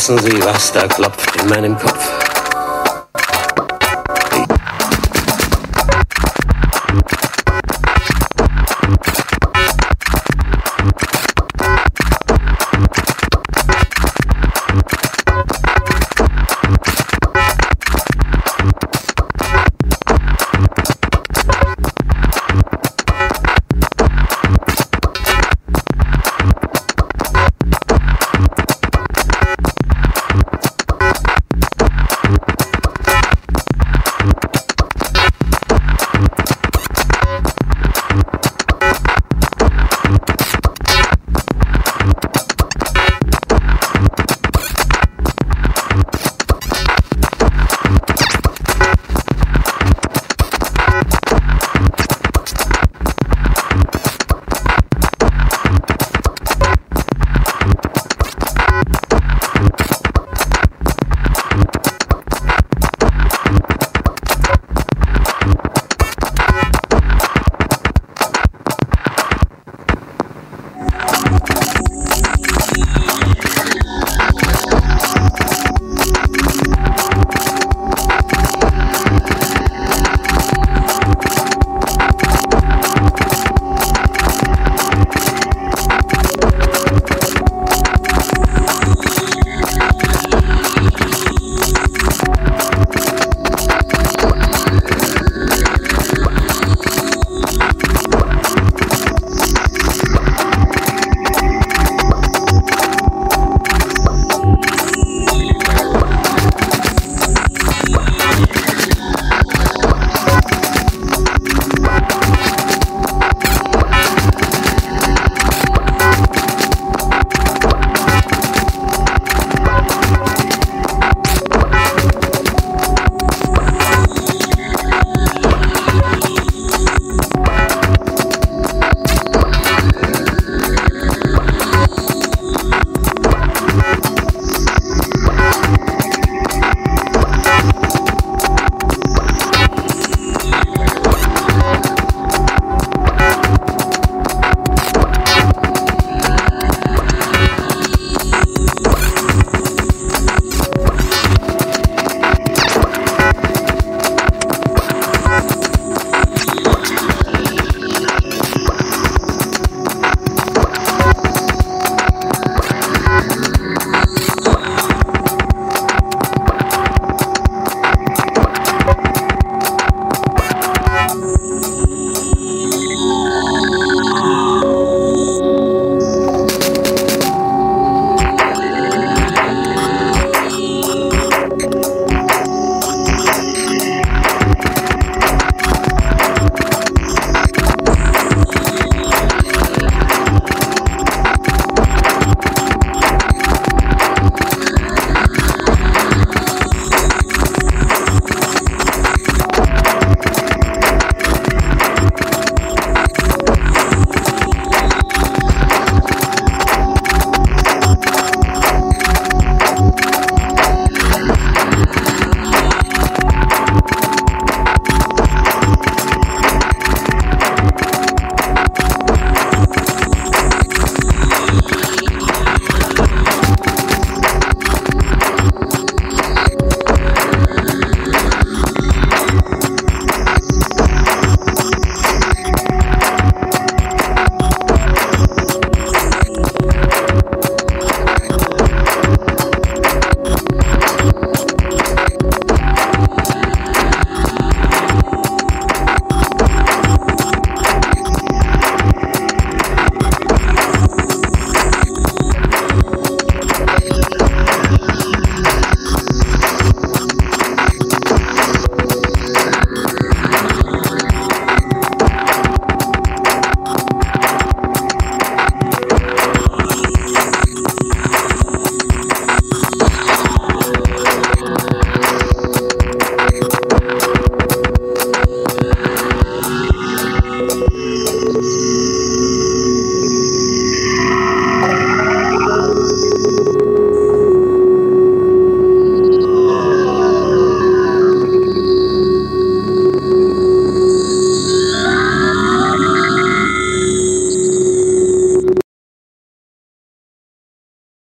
Lassen Sie, was da klopft in meinem Kopf.